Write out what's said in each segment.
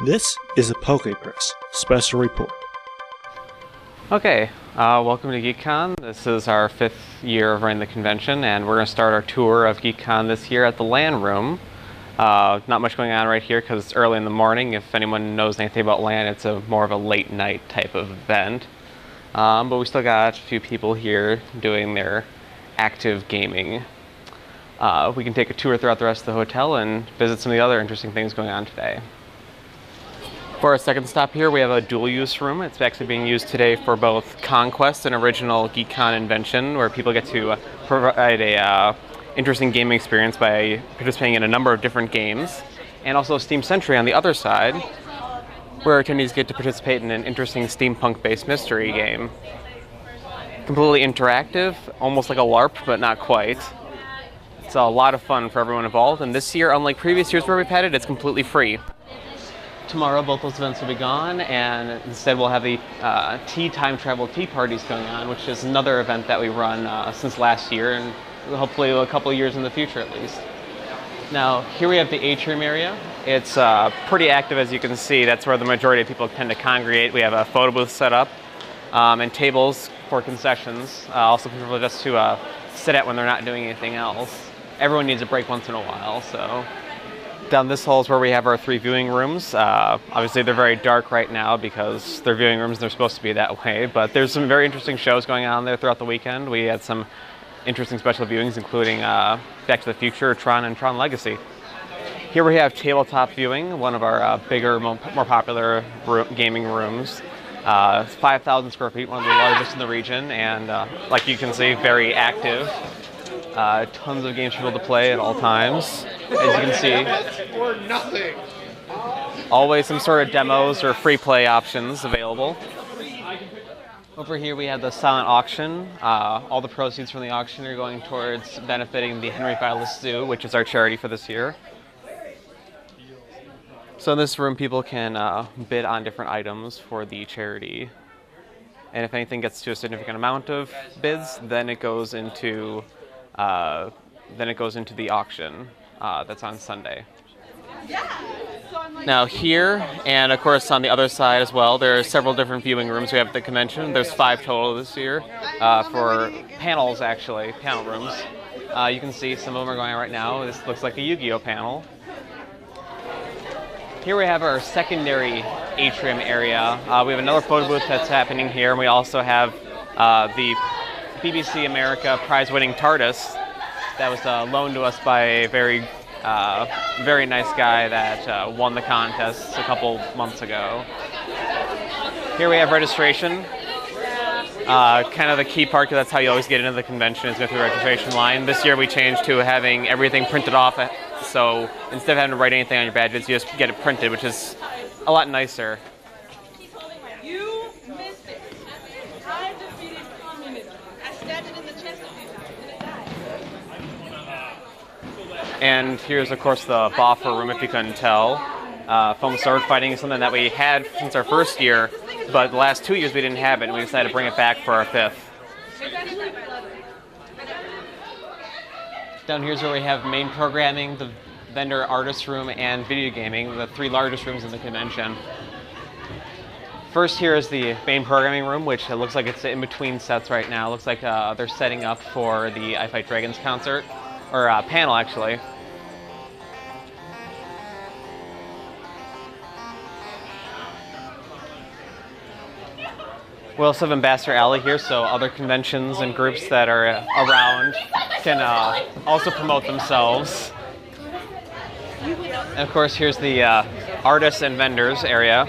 This is a PokePress special report. Okay, uh, welcome to Geek.Kon. This is our fifth year of running the convention, and we're going to start our tour of Geek.Kon this year at the LAN room. Uh, not much going on right here because it's early in the morning. If anyone knows anything about LAN, it's a more of a late night type of event. Um, but we still got a few people here doing their active gaming. Uh, we can take a tour throughout the rest of the hotel and visit some of the other interesting things going on today. For our second stop here, we have a dual use room. It's actually being used today for both Conquest and original Geek.Kon Invention, where people get to provide a uh, interesting gaming experience by participating in a number of different games, and also Steam Century on the other side, where attendees get to participate in an interesting steampunk-based mystery game. Completely interactive, almost like a LARP, but not quite. It's a lot of fun for everyone involved, and this year, unlike previous years where we've had it, it's completely free tomorrow both those events will be gone and instead we'll have the uh, tea time travel tea parties going on which is another event that we run uh, since last year and hopefully a couple of years in the future at least. Now here we have the atrium area. It's uh, pretty active as you can see. That's where the majority of people tend to congregate. We have a photo booth set up um, and tables for concessions uh, also people just to uh, sit at when they're not doing anything else. Everyone needs a break once in a while so down this hall is where we have our three viewing rooms. Uh, obviously, they're very dark right now because they're viewing rooms and they're supposed to be that way. But there's some very interesting shows going on there throughout the weekend. We had some interesting special viewings, including uh, Back to the Future, Tron, and Tron Legacy. Here we have tabletop viewing, one of our uh, bigger, more popular room, gaming rooms. Uh, 5,000 square feet, one of the largest in the region, and uh, like you can see, very active. Uh, tons of games for people to play at all times, as you can see. Or nothing. Always some sort of demos or free play options available. Over here we have the silent auction. Uh, all the proceeds from the auction are going towards benefiting the Henry Vilas Zoo, which is our charity for this year. So in this room, people can uh, bid on different items for the charity. And if anything gets to a significant amount of bids, then it goes into uh, then it goes into the auction uh, that's on Sunday. Now here, and of course on the other side as well, there are several different viewing rooms we have at the convention. There's five total this year uh, for panels actually, panel rooms. Uh, you can see some of them are going on right now. This looks like a Yu-Gi-Oh panel. Here we have our secondary atrium area. Uh, we have another photo booth that's happening here, and we also have uh, the BBC America prize-winning TARDIS that was uh, loaned to us by a very, uh, very nice guy that uh, won the contest a couple months ago. Here we have registration. Uh, kind of the key part, because that's how you always get into the convention, is go through the registration line. This year we changed to having everything printed off, so instead of having to write anything on your badges, you just get it printed, which is a lot nicer. And here's, of course, the Boffer room, if you couldn't tell. Uh, foam sword fighting is something that we had since our first year, but the last two years we didn't have it, and we decided to bring it back for our fifth. Down here's where we have main programming, the vendor artist room, and video gaming, the three largest rooms in the convention. First here is the main programming room, which it looks like it's in between sets right now. It looks like uh, they're setting up for the I Fight Dragons concert, or uh, panel actually. We also have Ambassador Alley here, so other conventions and groups that are around can uh, also promote themselves. And of course, here's the uh, artists and vendors area.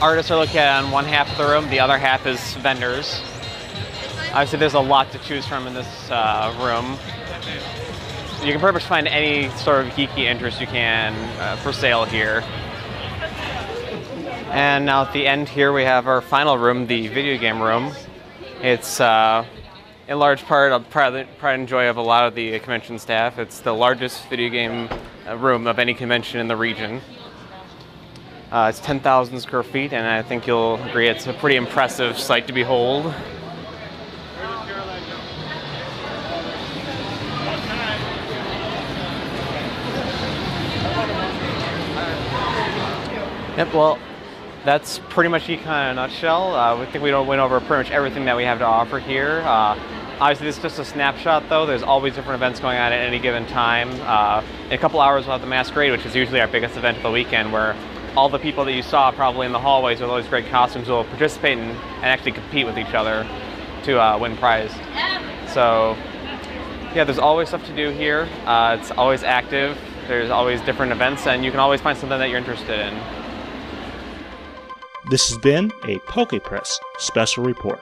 Artists are located on one half of the room, the other half is vendors. Obviously, there's a lot to choose from in this uh, room you can pretty much find any sort of geeky interest you can uh, for sale here. And now at the end here we have our final room, the video game room. It's uh, in large part a pride, and joy of a lot of the convention staff. It's the largest video game uh, room of any convention in the region. Uh, it's 10,000 square feet, and I think you'll agree it's a pretty impressive sight to behold. Yep, well, that's pretty much Geek.Kon in a nutshell. Uh, we think we don't went over pretty much everything that we have to offer here. Uh, obviously, this is just a snapshot, though. There's always different events going on at any given time. Uh, in a couple hours, we'll have the Masquerade, which is usually our biggest event of the weekend, where all the people that you saw probably in the hallways with all these great costumes will participate in, and actually compete with each other to uh, win prize. So, yeah, there's always stuff to do here. Uh, it's always active. There's always different events, and you can always find something that you're interested in. This has been a PokePress special report.